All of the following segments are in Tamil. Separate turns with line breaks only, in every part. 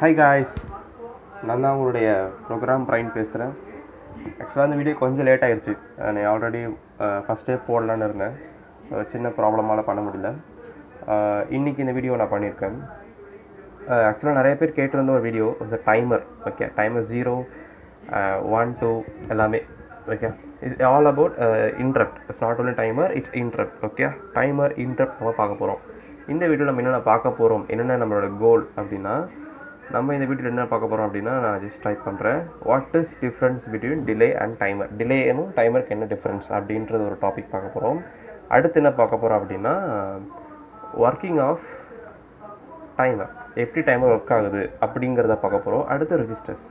ஹாய் காய்ஸ் நான் தான் உங்களுடைய ப்ரோக்ராம் பிரைன் பேசுகிறேன் ஆக்சுவலாக அந்த வீடியோ கொஞ்சம் லேட் ஆகிடுச்சு நான் ஆல்ரெடி ஃபஸ்ட்டே போடலான்னு இருந்தேன். சின்ன ப்ராப்ளமால் பண்ண முடியல. இன்றைக்கி இன்னைக்கு இந்த வீடியோ நான் பண்ணியிருக்கேன். ஆக்சுவலாக நிறைய பேர் கேட்டிருந்த ஒரு வீடியோ இந்த timer okay timer zero one two எல்லாமே okay it's all about interrupt it's not only timer it's interrupt okay timer interrupt நம்ம பார்க்க போகிறோம் இந்த வீடியோவில் நம்ம என்னென்ன பார்க்க போகிறோம் என்னென்ன நம்மளோட கோல் அப்படின்னா நம்ம இந்த வீட்டில் என்ன பார்க்க போகிறோம் அப்படின்னா நான் ஜஸ்ட் டைப் பண்ணுறேன் what is difference between delay and timer டிலேனும் டைமருக்கு என்ன டிஃப்ரென்ஸ் அப்படின்றது ஒரு டாபிக் பார்க்க போகிறோம் அடுத்து என்ன பார்க்க போகிறோம் அப்படின்னா ஒர்க்கிங் ஆஃப் டைமர் எப்படி டைமர் ஒர்க் ஆகுது அப்படிங்கிறத பார்க்க போகிறோம் அடுத்து ரெஜிஸ்டர்ஸ்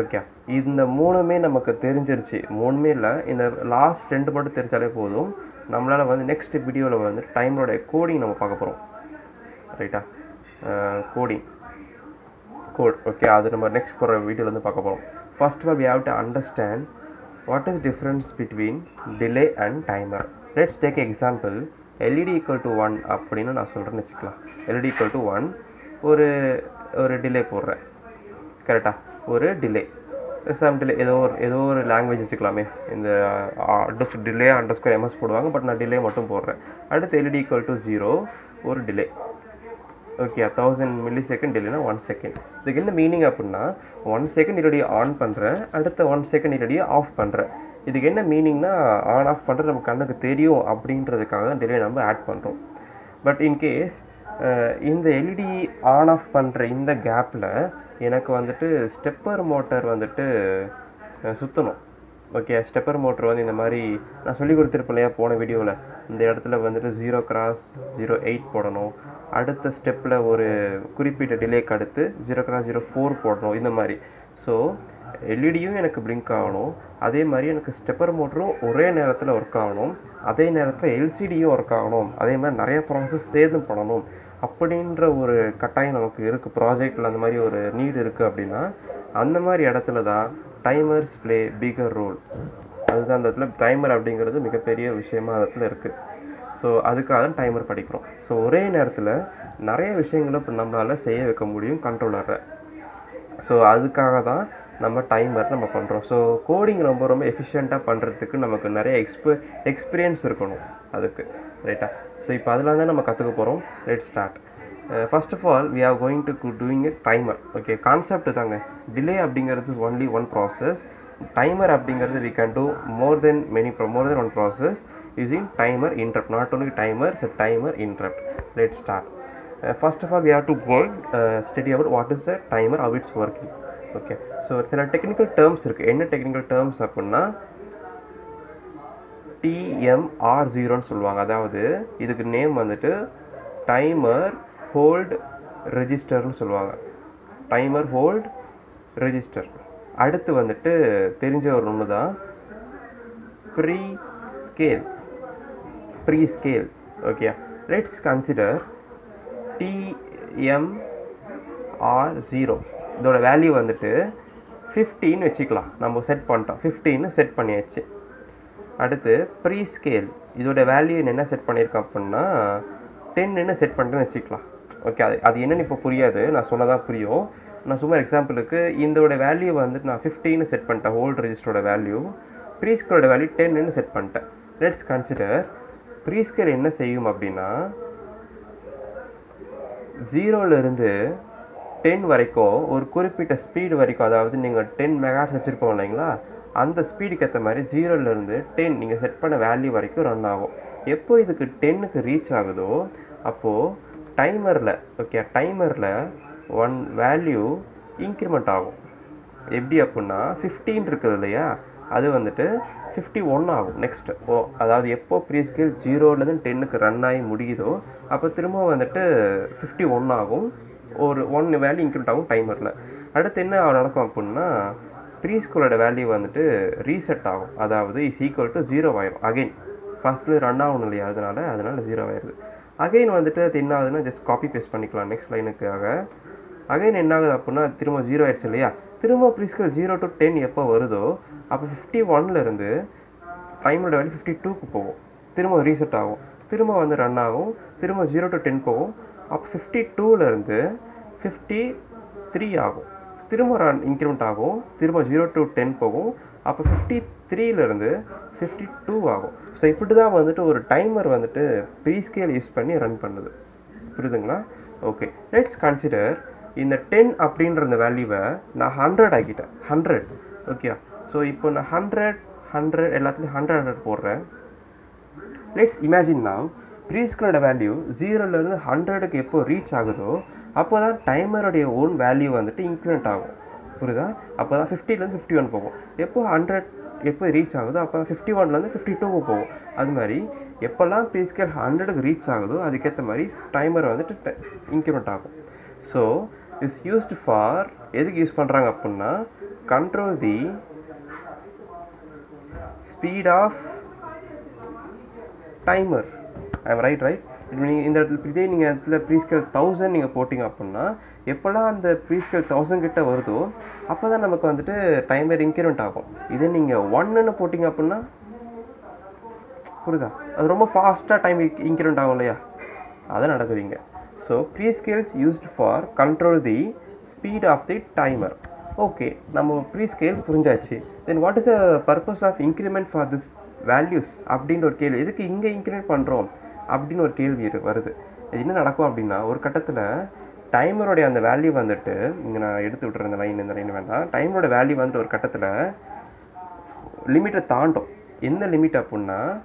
ஓகே இந்த மூணுமே நமக்கு தெரிஞ்சிருச்சு. மூணுமே இல்லை. இந்த லாஸ்ட் ரெண்டு மட்டும் தெரிஞ்சாலே போதும். நம்மளால் வந்து நெக்ஸ்ட் வீடியோவில் வந்து டைமரோட கோடிங் நம்ம பார்க்க போகிறோம் ரைட்டா கோடிங் கோட் ஓகே அது நம்ம நெக்ஸ்ட் போகிற வீடியோவில் வந்து பார்க்க போகிறோம் first of all we have to understand what is difference between delay and timer let's take example LED equal to one அப்படின்னு நான் சொல்கிறேன்னு வச்சுக்கலாம். எல்இடி ஈக்குவல் டு ஒன் ஒரு ஒரு டிலே போடுறேன். கரெக்டாக ஒரு டிலே சம் டிலே ஏதோ ஒரு ஏதோ ஒரு லாங்குவேஜ் வச்சுக்கலாமே. இந்த அண்டர்ஸ் டிலே அண்டர் ஸ்கோர் எம்எஸ் போடுவாங்க பட் நான் டிலே மட்டும் போடுறேன். அடுத்து எல்இடி ஈக்குவல் டு ஜீரோ ஒரு delay okay thousand millisecond டிலேனா ஒன் செகண்ட் இதுக்கு என்ன மீனிங் அப்படின்னா ஒன் செகண்ட் இதோடைய ஆன் பண்ணுறேன் அடுத்த ஒன் செகண்ட் இதோடைய ஆஃப் பண்ணுறேன் இதுக்கு என்ன மீனிங்னா ஆன் ஆஃப் பண்ணுறது நம்ம கண்ணுக்கு தெரியும் அப்படின்றதுக்காக தான் டிலே நம்ம ஆட் பண்ணுறோம் பட் இன்கேஸ் இந்த எல்இடி ஆன் ஆஃப் பண்ணுற இந்த கேப்பில் எனக்கு வந்துட்டு ஸ்டெப்பர் மோட்டர் வந்துட்டு சுற்றணும் ஓகே ஸ்டெப்பர் மோட்டர் வந்து இந்த மாதிரி நான் சொல்லி கொடுத்துருப்பேன் இல்லையா போன வீடியோவில் இந்த இடத்துல வந்துட்டு ஜீரோ கிராஸ் ஜீரோ எயிட் போடணும். அடுத்த ஸ்டெப்பில் ஒரு குறிப்பிட்ட டிலேக்கு அடுத்து ஜீரோ கிராஸ் ஜீரோ ஃபோர் போடணும் இந்த மாதிரி. ஸோ எல்இடியும் எனக்கு பிளிங்க் ஆகணும். அதே மாதிரி எனக்கு ஸ்டெப்பர் மோட்டரும் ஒரே நேரத்தில் ஒர்க் ஆகணும். அதே நேரத்தில் எல்சிடியும் ஒர்க் ஆகணும். அதே மாதிரி நிறைய ப்ராசஸ் சேர்ந்து பண்ணணும். அப்படின்ற ஒரு கட்டாயம் நமக்கு இருக்குது ப்ராஜெக்டில் அந்த மாதிரி ஒரு நீடு இருக்குது அப்படின்னா அந்த மாதிரி இடத்துல தான் டைமர்ஸ் ப்ளே பிகர் ரோல் அதுதான் அந்த இடத்துல டைமர் அப்படிங்கிறது மிகப்பெரிய விஷயமா அந்த இடத்துல இருக்குது ஸோ அதுக்காக தான் டைமர் படிக்கிறோம். ஸோ ஒரே நேரத்தில் நிறைய விஷயங்களை இப்போ நம்மளால் செய்ய வைக்க முடியும் கண்ட்ரோலரை ஸோ அதுக்காக தான் நம்ம டைமர் நம்ம பண்ணுறோம் ஸோ கோடிங் ரொம்ப ரொம்ப எஃபிஷியண்ட்டாக பண்ணுறதுக்கு நமக்கு நிறைய எக்ஸ்ப எக்ஸ்பீரியன்ஸ் இருக்கணும். அதுக்கு ரைட்டா ஸோ இப்போ அதெல்லாம் தான் நம்ம கற்றுக்க போகிறோம் let start first of all we are going to doing a timer okay concept தாங்க. டிலே அப்படிங்கிறது ஒன்லி ஒன் ப்ராசஸ் டைமர் அப்படிங்கிறது we can do more than many more than one process using timer interrupt not only timer it's timer interrupt let start first of all we have to go study about what is a timer how it's working okay so சில டெக்னிக்கல் டேர்ம்ஸ் இருக்குது என்ன டெக்னிக்கல் டேர்ம்ஸ் அப்படின்னா டிஎம்ஆர் ஜீரோன்னு சொல்லுவாங்க. அதாவது இதுக்கு நேம் வந்துட்டு டைமர் ஹோல்டு ரெஜிஸ்டர்னு சொல்லுவாங்க. டைமர் ஹோல்டு ரெஜிஸ்டர் அடுத்து வந்துட்டு தெரிஞ்ச ஒரு ஒன்று தான் prescale prescale okay let's consider TMR zero இதோட வேல்யூ வந்துட்டு ஃபிஃப்டின்னு வச்சுக்கலாம். நம்ம செட் பண்ணிட்டோம். ஃபிஃப்டின்னு செட் பண்ணியாச்சு. அடுத்து ப்ரீ ஸ்கேல் இதோட வேல்யூ என்ன செட் பண்ணியிருக்கோம் அப்படின்னா டென்னுன்னு செட் பண்ணிட்டுன்னு வச்சுக்கலாம். ஓகே அது அது என்னன்னு இப்போ புரியாது. நான் சொன்னதான் புரியும். நான் சும்மா எக்ஸாம்பிளுக்கு இதோட வேல்யூ வந்துட்டு நான் ஃபிஃப்டின்னு செட் பண்ணிட்டேன் ஹோல்ட் ரெஜிஸ்டரோட வேல்யூ ப்ரீஸ்கரோட வேல்யூ டென்னு செட் பண்ணிட்டேன். லெட்ஸ் கன்சிடர் ப்ரீஸ்கர் என்ன செய்யும் அப்படின்னா ஜீரோலேருந்து டென் வரைக்கும் ஒரு குறிப்பிட்ட ஸ்பீடு வரைக்கும் அதாவது நீங்கள் டென் மெகாட்ஸ் வச்சுருப்போம் இல்லைங்களா? அந்த ஸ்பீடுக்கு ஏற்ற மாதிரி ஜீரோலேருந்து டென் நீங்கள் செட் பண்ண வேல்யூ வரைக்கும் ரன் ஆகும். எப்போ இதுக்கு டென்னுக்கு ரீச் ஆகுதோ அப்போது டைமரில் ஓகே டைமரில் ஒன் வேல்யூ இன்க்ரிமெண்ட் ஆகும். எப்படி அப்படின்னா ஃபிஃப்டீன் இருக்குது இல்லையா? அது வந்துட்டு ஃபிஃப்டி ஒன் ஆகும் நெக்ஸ்ட் ஓ அதாவது எப்போ ப்ரீ ஸ்கேல் ஜீரோலேருந்து டென்னுக்கு ரன் ஆகி முடியுதோ அப்போ திரும்ப வந்துட்டு ஃபிஃப்டி ஒன் ஆகும். ஒரு ஒன் வேல்யூ இன்க்ரிமெண்ட் ஆகும் டைமரில் அடுத்து என்ன நடக்கும் அப்படின்னா ப்ரீ ஸ்கூலோட வேல்யூ வந்துட்டு ரீசெட் ஆகும். அதாவது இஸ் ஈக்குவல் டு ஜீரோ ஆயிரும். அகைன் ஃபஸ்ட்டில் ரன் ஆகணும் இல்லையா? அதனால அதனால ஜீரோ ஆயிடுது. அகைன் வந்துட்டு அது என்ன ஆகுதுன்னா ஜஸ்ட் காப்பி பேஸ்ட் பண்ணிக்கலாம் நெக்ஸ்ட் லைனுக்காக அகைன் என்ன ஆகுது அப்படின்னா திரும்ப ஜீரோ ஆயிடுச்சு இல்லையா? திரும்ப ப்ரிஸ்கல் ஜீரோ டு டென் எப்போ வருதோ அப்போ ஃபிஃப்டி ஒன்லேருந்து டைமோட வேல்யூ ஃபிஃப்டி டூக்கு போகும். திரும்ப ரீசெட் ஆகும். திரும்ப வந்து ரன் ஆகும். திரும்ப ஜீரோ டு டென் போகும். அப்போ ஃபிஃப்டி டூலேருந்து ஃபிஃப்டி த்ரீ ஆகும். திரும்ப ரன் இன்க்ரிமெண்ட் ஆகும். திரும்ப ஜீரோ டு டென் போகும். அப்போ ஃபிஃப்டி த்ரீலேருந்து ஃபிஃப்டி டூ ஆகும். ஸோ இப்படி தான் வந்துட்டு ஒரு டைமர் வந்துட்டு ப்ரீ ஸ்கேல் யூஸ் பண்ணி ரன் பண்ணுது. புரியுதுங்களா? ஓகே லெட்ஸ் கன்சிடர் இந்த டென் அப்படின்ற வேல்யூவை நான் ஹண்ட்ரட் ஆக்கிட்டேன். ஹண்ட்ரட் ஓகே ஸோ இப்போ நான் ஹண்ட்ரட் ஹண்ட்ரட் எல்லாத்துலேயும் ஹண்ட்ரட் ஹண்ட்ரட் போடுறேன். லெட்ஸ் இமேஜின் நாவ் ப்ரீஸ்கலோட வேல்யூ ஜீரோலேருந்து ஹண்ட்ரடுக்கு எப்போ ரீச் ஆகுதோ அப்போ தான் டைமருடைய ஓன் வேல்யூ வந்துட்டு இன்க்ரிமெண்ட் ஆகும். புரியுதா? அப்போ தான் ஃபிஃப்டிலேருந்து ஃபிஃப்டி ஒன் போகும். எப்போ ஹண்ட்ரட் எப்போ ரீச் ஆகுதோ அப்போ ஃபிஃப்டி ஒன்லேருந்து ஃபிஃப்டி டூக்கு போகும். அது மாதிரி எப்போல்லாம் ப்ரீஸ்கேல் ஹண்ட்ரடுக்கு ரீச் ஆகுதோ அதுக்கேற்ற மாதிரி டைமர் வந்துட்டு இன்க்ரிமெண்ட் ஆகும். ஸோ இஸ் யூஸ்டு ஃபார் எதுக்கு யூஸ் பண்ணுறாங்க அப்புடின்னா control the speed of timer I am right right இப்போ நீங்கள் இந்த இடத்துல இதே நீங்கள் இடத்துல ப்ரீஸ்கேல் தௌசண்ட் நீங்கள் போட்டிங்க அப்படின்னா எப்போல்லாம் அந்த ப்ரீஸ்கேல் தௌசண்ட் கிட்ட வருதோ அப்போ தான் நமக்கு வந்துட்டு டைமர் இன்க்ரிமெண்ட் ஆகும். இதே நீங்கள் ஒன்னுன்னு போட்டிங்க அப்படின்னா புரியுதா? அது ரொம்ப ஃபாஸ்ட்டாக டைம் இன்க்ரிமெண்ட் ஆகும் இல்லையா? அதான் நடக்குது இங்கே. So prescales used for control the speed of the timer okay நம்ம prescale புரிஞ்சாச்சு. Then what is a purpose of increment for this values அப்படின்ற ஒரு கேள்வி. எதுக்கு இங்கே இன்க்ரிமெண்ட் பண்ணுறோம் அப்படின்னு ஒரு கேள்வி இரு- வருது. இது என்ன நடக்கும் அப்படின்னா ஒரு கட்டத்தில் டைமருடைய அந்த வேல்யூ வந்துட்டு இங்கே நான் எடுத்து விட்டுறேன் இந்த லைன் இந்த லைன் வேண்டாம். டைமரோட வேல்யூ வந்துட்டு ஒரு கட்டத்தில் லிமிட்டை தாண்டும். எந்த லிமிட் அப்படின்னா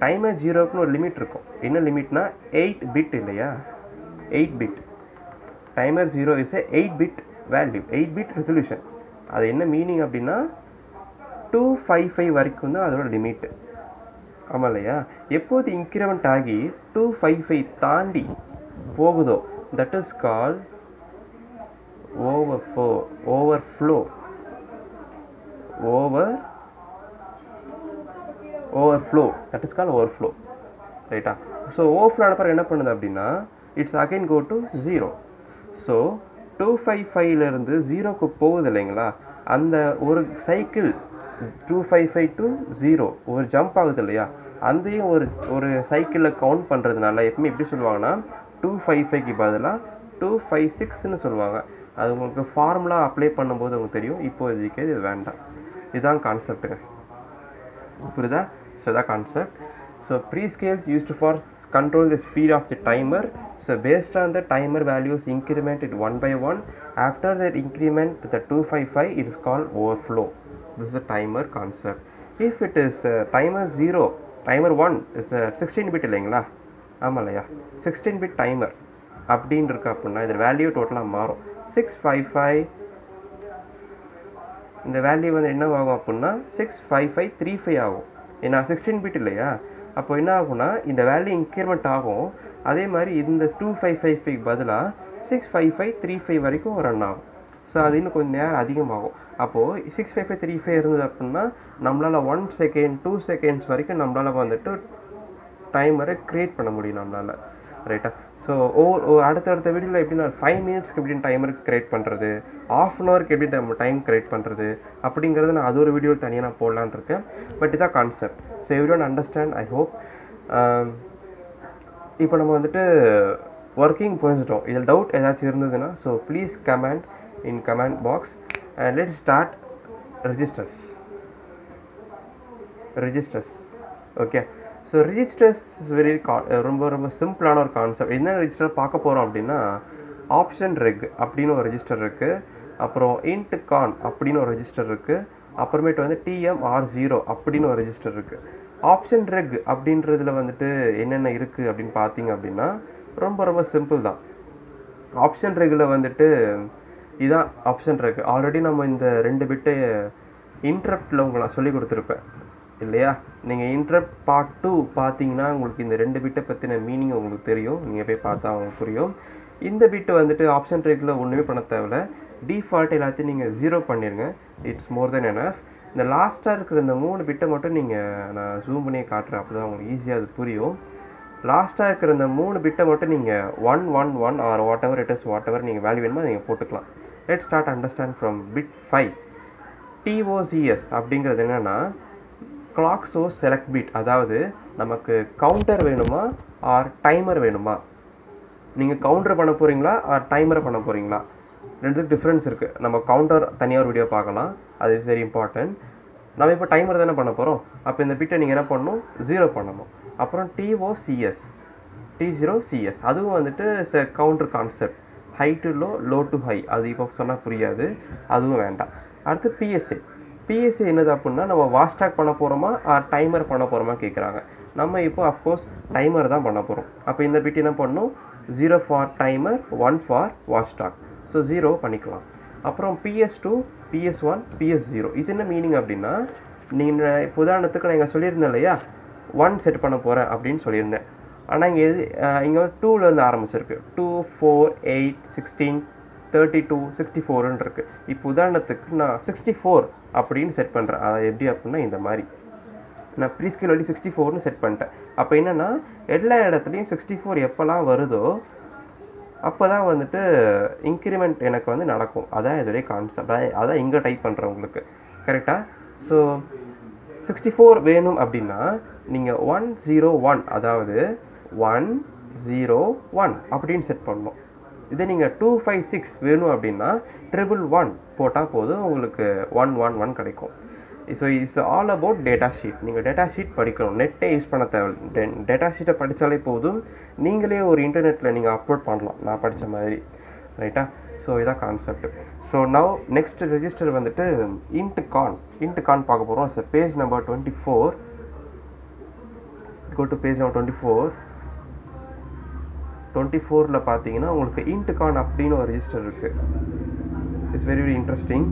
டைமர் ஜீரோக்குன்னு ஒரு லிமிட் இருக்கும். என்ன லிமிட்னா எயிட் பிட் இல்லையா? Eight bit timer zero is a eight bit value eight bit resolution அது என்ன மீனிங் அப்படின்னா டூ ஃபைவ் ஃபைவ் வரைக்கும் தான் அதோட லிமிட்டு ஆமாம் இல்லையா எப்போது இன்க்ரிமெண்ட் ஆகி டூ ஃபைவ் ஃபைவ் தாண்டி போகுதோ that is call over flow over flow over over flow that is call over flow ரைட்டா ஸோ ஓவர்ஃப்ளோ அனுப்புற என்ன பண்ணுது அப்படின்னா it's again go to zero so two five ஃபைவ்லேருந்து ஜீரோக்கு போகுது இல்லைங்களா? அந்த ஒரு cycle two five five to zero ஒரு ஜம்ப் ஆகுது இல்லையா? அதையும் ஒரு ஒரு சைக்கிளில் கவுண்ட் பண்ணுறதுனால எப்பவுமே எப்படி சொல்லுவாங்கன்னா டூ ஃபைவ் ஃபைவ்க்கு பதிலாக டூ ஃபைவ் சிக்ஸ்னு சொல்லுவாங்க. அது உங்களுக்கு ஃபார்முலா அப்ளை பண்ணும்போது உங்களுக்கு தெரியும். இப்போதைக்கு இது வேண்டாம். இதுதான் கான்செப்ட்டுங்க புரியுதா? ஸோ இதான் concept so prescales used for control the speed of the timer so based on the timer values increment it one by one after that increment the two five five it's call over flow this is a timer concept. If it is uh, timer 0 timer 1 is uh, 16 bit இல்லைங்களா? ஆமாம் இல்லையா? சிக்ஸ்டீன் பிட் டைமர் அப்படின்னு இருக்கு அப்படின்னா இது வேல்யூ டோட்டலாக மாறும். சிக்ஸ் ஃபைவ் ஃபைவ் இந்த வேல்யூ வந்து என்ன ஆகும் அப்படின்னா six five five three five ஆகும். ஏன்னா சிக்ஸ்டீன் பிட் இல்லையா? அப்போ என்ன ஆகும்னா இந்த வேல்யூ இன்க்ரிமெண்ட் ஆகும். அதே மாதிரி இந்த டூ ஃபைவ் ஃபைவ் ஃபைவ் பதிலாக six five five three five வரைக்கும் ரன் ஆகும். ஸோ அது இன்னும் கொஞ்சம் நேரம் அதிகமாகும். அப்போது six five five three five இருந்தது அப்படின்னா நம்மளால் ஒன் செகண்ட் டூ செகண்ட்ஸ் வரைக்கும் நம்மளால் வந்துட்டு டைமரை க்ரியேட் பண்ண முடியும் நம்மளால். ரைட்டா ஸோ ஓ ஓ- அடுத்தடுத்த வீடியோவில் எப்படின்னா ஃபைவ் மினிட்ஸ்க்கு எப்படி டைமர் க்ரியேட் பண்ணுறது ஆஃப் அன் ஹவருக்கு எப்படி டைம் டைம் க்ரியேட் பண்ணுறது அப்படிங்கிறது நான் அது ஒரு வீடியோ தனியாக நான் போடலான்னு இருக்கேன். பட் இதான் concept so every one understand I hope இப்போ நம்ம வந்துட்டு ஒர்க்கிங் புரிஞ்சிட்டோம். இதில் டவுட் ஏதாச்சும் இருந்ததுன்னா so please comment in comment box and let start registers registers okay so registers is very ரொம்ப ரொம்ப சிம்பிளான ஒரு கான்செப்ட் என்ன ரிஜிஸ்டர் பார்க்க போகிறோம் அப்படின்னா ஆப்ஷன் ரெக் அப்படின்னு ஒரு ரெஜிஸ்டர் இருக்குது அப்புறம் இன்ட் கான் அப்படின்னு ஒரு ரெஜிஸ்டர் இருக்குது அப்புறமேட்டு வந்து டிஎம்ஆர் ஜீரோ அப்படின்னு ஒரு ரெஜிஸ்டர் இருக்குது ஆப்ஷன் ரெக் அப்படின்றதுல வந்துட்டு என்னென்ன இருக்குது அப்படின்னு பார்த்தீங்க அப்படின்னா ரொம்ப ரொம்ப சிம்பிள் தான். ஆப்ஷன் ரெகில் வந்துட்டு இதான் ஆப்ஷன் இருக்குது ஆல்ரெடி நம்ம இந்த ரெண்டு பிட்டு இன்ட்ரப்டில் உங்களுக்கு நான் சொல்லி கொடுத்துருப்பேன். இல்லையா? நீங்கள் இன்ட்ரப்ட் பார்ட் டூ பார்த்தீங்கன்னா உங்களுக்கு இந்த ரெண்டு பிட்டை பற்றின மீனிங் உங்களுக்கு தெரியும். நீங்கள் போய் பார்த்தா உங்களுக்கு புரியும். இந்த பிட்டு வந்துட்டு ஆப்ஷன் ட்ரேக்கில் ஒன்றுமே பண்ண தேவையில்ல. டிஃபால்ட் எல்லாத்தையும் நீங்கள் ஜீரோ பண்ணிடுங்க இட்ஸ் மோர் தென் எனஃப் இந்த லாஸ்ட்டாக இருக்கிற இந்த மூணு பிட்டை மட்டும் நீங்கள் நான் ஜூம் பண்ணி காட்டுறேன். அப்போ தான் உங்களுக்கு ஈஸியாக அது புரியும். லாஸ்ட்டாக இருக்கிற இந்த மூணு பிட்டை மட்டும் நீங்கள் one one one or whatever it is whatever நீங்கள் வேல்யூ வேணுமோ நீங்கள் போட்டுக்கலாம். Let start understand from bit five TOCS அப்படிங்கிறது என்னென்னா கிளாக் ஸோ செலக்ட் பிட் அதாவது நமக்கு கவுண்டர் வேணுமா ஆர் டைமர் வேணுமா? நீங்கள் கவுண்டர் பண்ண போகிறீங்களா ஆர் டைமரை பண்ண போகிறீங்களா ரெண்டுத்துக்கு டிஃப்ரென்ஸ் இருக்குது நம்ம கவுண்டர் தனியாக ஒரு வீடியோ பார்க்கலாம். அது வெரி இம்பார்ட்டன்ட் நம்ம இப்போ டைமர் தானே பண்ண போகிறோம் அப்போ இந்த பிட்டை நீங்கள் என்ன பண்ணணும்? ஜீரோ பண்ணணும். அப்புறம் டிஓசிஎஸ் டி ஜீரோ சிஎஸ் அதுவும் வந்துட்டு counter concept high to low low to high அது இப்போ சொன்னால் புரியாது. அதுவும் வேண்டாம். அடுத்து பிஎஸ்ஏ பிஎஸ்ஏ என்னது அப்படின்னா நம்ம வாஸ்டாக் பண்ண போகிறோமா டைமர் பண்ண போகிறோமா கேட்குறாங்க நம்ம இப்போ அஃப்கோர்ஸ் டைமர் தான் பண்ண போகிறோம் அப்போ இந்த பிட் என்ன பண்ணணும் zero for timer one for வாஸ்டாக் so zero பண்ணிக்கலாம். அப்புறம் PS two PS one PS zero இது என்ன மீனிங் அப்படின்னா நீங்கள் இப்போ உதாரணத்துக்கு நான் இங்கே சொல்லியிருந்தேன் இல்லையா? ஒன் செட் பண்ண போகிறேன் அப்படின்னு சொல்லியிருந்தேன். ஆனால் இங்கே எது இங்கே வந்து டூலேருந்து ஆரம்பிச்சிருக்கு two four eight sixteen thirty two sixty ஃபோருன்னு இருக்குது இப்போ உதாரணத்துக்கு நான் சிக்ஸ்டி ஃபோர் அப்படின்னு செட் பண்ணுறேன் அது எப்படி அப்படின்னா இந்த மாதிரி. நான் ப்ரீஸ்கேல் வழி சிக்ஸ்டி ஃபோர்னு செட் பண்ணிட்டேன். அப்போ என்னென்னா எல்லா இடத்துலையும் சிக்ஸ்டி ஃபோர் எப்போல்லாம் வருதோ அப்போ தான் வந்துட்டு இன்க்ரிமெண்ட் எனக்கு வந்து நடக்கும். அதான் இதோடைய கான்செப்ட் அதான் இங்கே டைப் பண்ணுறேன் உங்களுக்கு. கரெக்டாக ஸோ சிக்ஸ்டி ஃபோர் வேணும் அப்படின்னா நீங்கள் ஒன் ஜீரோ ஒன் அதாவது ஒன் ஜீரோ ஒன் அப்படின்னு செட் பண்ணணும். இதே நீங்கள் டூ ஃபைவ் சிக்ஸ் வேணும் அப்படின்னா ட்ரிபிள் ஒன் போட்டால் போதும் உங்களுக்கு ஒன் ஒன் ஒன் கிடைக்கும். So it's all about data sheet நீங்கள் டேட்டா ஷீட் படிக்கணும். நெட்டே யூஸ் பண்ண தேவை டேட்டா ஷீட்டை படித்தாலே போதும். நீங்களே ஒரு இன்டர்நெட்டில் நீங்கள் அப்லோட் பண்ணலாம். நான் படித்த மாதிரி. ரைட்டா ஸோ இதான் concept so now next register வந்துட்டு இன்ட் கான் இன்ட் கான் பார்க்க போகிறோம் sir page number twenty four go to page number twenty four twenty ஃபோரில் பார்த்தீங்கன்னா உங்களுக்கு இன்ட் கான் அப்படின்னு ஒரு ரிஜிஸ்டர் இருக்குது இட்ஸ் வெரி வெரி இன்ட்ரெஸ்டிங்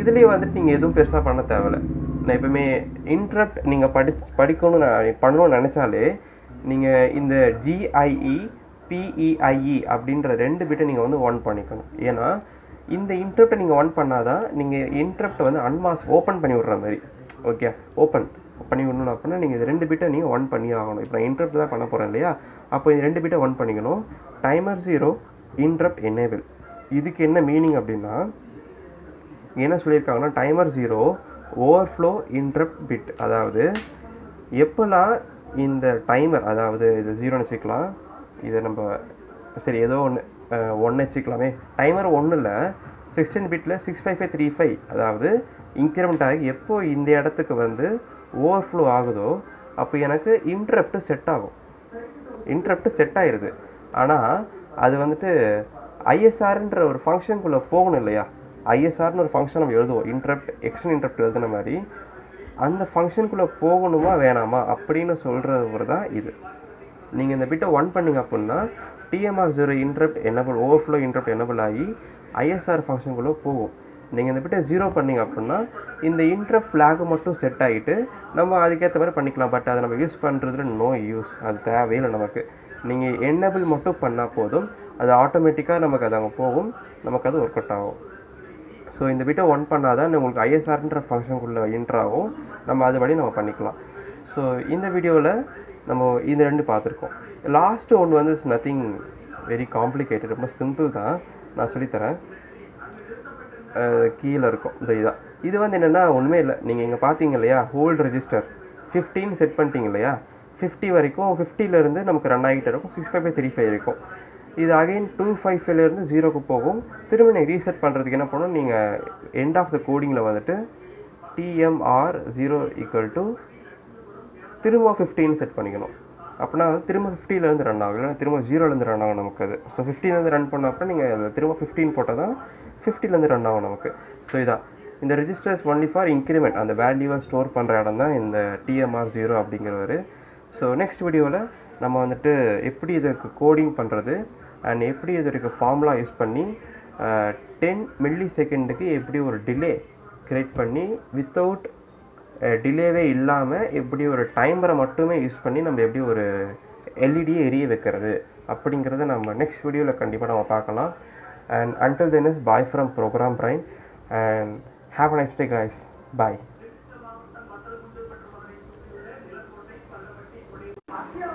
இதுலேயே வந்துட்டு நீங்கள் எதுவும் பெருசாக பண்ண தேவையில்ல. நான் எப்பவுமே இன்ட்ரப்ட் நீங்கள் படி படிக்கணும்னு நான் பண்ணணும்னு நினச்சாலே நீங்கள் இந்த ஜிஐஇ பிஇஐஇ அப்படின்ற ரெண்டு பிட்டை நீங்கள் வந்து ஒன் பண்ணிக்கணும். ஏன்னா இந்த இன்ட்ரப்டை நீங்கள் ஒன் பண்ணாதான் நீங்கள் இன்ட்ரப்டை வந்து அன்மாஸ் ஓப்பன் பண்ணி விட்ற மாதிரி. ஓகே ஓப்பன் பண்ணி விடணும் அப்படின்னா நீங்கள் இது ரெண்டு பிட்டை நீங்கள் ஒன் பண்ணி ஆகணும். இப்போ நான் இன்ட்ரப்ட் தான் பண்ண போகிறேன் இல்லையா? அப்போ இந்த ரெண்டு பிட்டை ஒன் பண்ணிக்கணும். டைமர் ஜீரோ இன்ட்ரப்ட் எனேபிள் இதுக்கு என்ன மீனிங் அப்படின்னா என்ன சொல்லியிருக்காங்கன்னா timer zero overflow interrupt bit அதாவது எப்போல்லாம் இந்த டைமர் அதாவது இது ஜீரோன்னு வச்சுக்கலாம் இதை நம்ம சரி ஏதோ ஒன்று ஒன்று வச்சுக்கலாமே. டைமர் ஒன்றும் இல்லை சிக்ஸ்டீன் பிட்டில் six five five three five அதாவது இன்க்ரிமெண்ட் ஆகி எப்போ இந்த இடத்துக்கு வந்து ஓவர்ஃப்ளோ ஆகுதோ அப்போ எனக்கு இன்ட்ரப்ட் செட் ஆகும். இன்ட்ரப்ட் செட் ஆயிடுது ஆனால் அது வந்துட்டு ஐஎஸ்ஆர்ன்ற ஒரு ஃபங்க்ஷனுக்குள்ளே போகணும் இல்லையா? ஐஎஸ்ஆர்னு ஒரு ஃபங்க்ஷன் நம்ம எழுதுவோம். இன்ட்ரப்ட் எக்ஸ்டன் இன்ட்ரப்ட் எழுதுன மாதிரி. அந்த ஃபங்க்ஷனுக்குள்ளே போகணுமா வேணாமா? அப்படின்னு சொல்கிறது தான் இது. நீங்கள் இந்த பிட்டை ஒன் பண்ணிங்க அப்படின்னா TMR zero interrupt enable overflow interrupt enable ஆகி ஐஎஸ்ஆர் ஃபங்க்ஷனுக்குள்ளே போகும். நீங்கள் இந்த பிட்டை ஜீரோ பண்ணிங்க அப்படின்னா இந்த இன்ட்ரப்ட் ஃப்ளாக் மட்டும் செட் ஆகிட்டு நம்ம அதுக்கேற்ற மாதிரி பண்ணிக்கலாம். பட் அதை நம்ம யூஸ் பண்ணுறதுல நோ யூஸ் அது தேவையில்லை நமக்கு. நீங்கள் என்னபிள் மட்டும் பண்ணால் போதும். அது ஆட்டோமேட்டிக்காக நமக்கு அது அங்கே போகும். நமக்கு அது ஒர்க் அவுட் ஆகும். ஸோ இந்த பிட்டை ஒன் பண்ணால் தான் உங்களுக்கு ஐஎஸ்ஆர்ன்ற ஃபங்க்ஷனுக்குள்ளே என்ட்ரு ஆகும். நம்ம அதுபடி நம்ம பண்ணிக்கலாம். ஸோ இந்த வீடியோவில் நம்ம இந்த ரெண்டு பார்த்துருக்கோம். லாஸ்ட்டு ஒன்று வந்து இட்ஸ் நத்திங் வெரி காம்ப்ளிகேட்டட் ரொம்ப சிம்பிள் தான். நான் சொல்லித்தரேன். கீழே இருக்கும். இந்த இதாக இது வந்து என்னென்னா ஒன்றுமே இல்லை. நீங்கள் இங்கே பார்த்தீங்க இல்லையா? ஹோல்ட் ரெஜிஸ்டர் ஃபிஃப்டின் செட் பண்ணிட்டீங்க இல்லையா? ஃபிஃப்டி வரைக்கும் ஃபிஃப்டிலேருந்து நமக்கு ரன் ஆகிட்டு இருக்கும். Six five by three five இருக்கும். இது அகைன் டூ ஃபைவ் ஃபைவ்லேருந்து ஜீரோக்கு போகும். திரும்ப நீங்கள் ரீசெட் பண்ணுறதுக்கு என்ன பண்ணணும்? நீங்கள் எண்ட் ஆஃப் த கோடிங்கில் வந்துட்டு டிஎம்ஆர் ஜீரோ ஈக்குவல் டு திரும்ப ஃபிஃப்டின்னு செட் பண்ணிக்கணும். அப்படின்னா வந்து திரும்ப ஃபிஃப்டிலேருந்து ரன் ஆகும் இல்லைன்னா திரும்ப ஜீரோலேருந்து ரன் ஆகும் நமக்கு அது. ஸோ ஃபிஃப்டிலேருந்து ரன் பண்ண அப்புறம் நீங்கள் அதை திரும்ப ஃபிஃப்டின் போட்டால் தான் ஃபிஃப்டிலேருந்து ரன் ஆகும் நமக்கு. ஸோ இதான். இந்த ரிஜிஸ்டர்ஸ் ஒன்லி ஃபார் இன்க்ரிமெண்ட் அந்த வேல்யூவை ஸ்டோர் பண்ணுற இடம் தான் இந்த டிஎம்ஆர் ஜீரோ அப்படிங்கிறவர். ஸோ நெக்ஸ்ட் வீடியோவில் நம்ம வந்துட்டு எப்படி இதற்கு கோடிங் பண்ணுறது அண்ட் எப்படி இதற்கு ஃபார்முலா யூஸ் பண்ணி டென் மில்லி செகண்டுக்கு எப்படி ஒரு டிலே கிரியேட் பண்ணி வித்தவுட் டிலேவே இல்லாமல் எப்படி ஒரு டைமரை மட்டுமே யூஸ் பண்ணி நம்ம எப்படி ஒரு எல்இடியை எரிய வைக்கிறது அப்படிங்கிறத நம்ம நெக்ஸ்ட் வீடியோவில் கண்டிப்பாக நம்ம பார்க்கலாம். and until then is bye from program brain and have a nice day guys. Bye.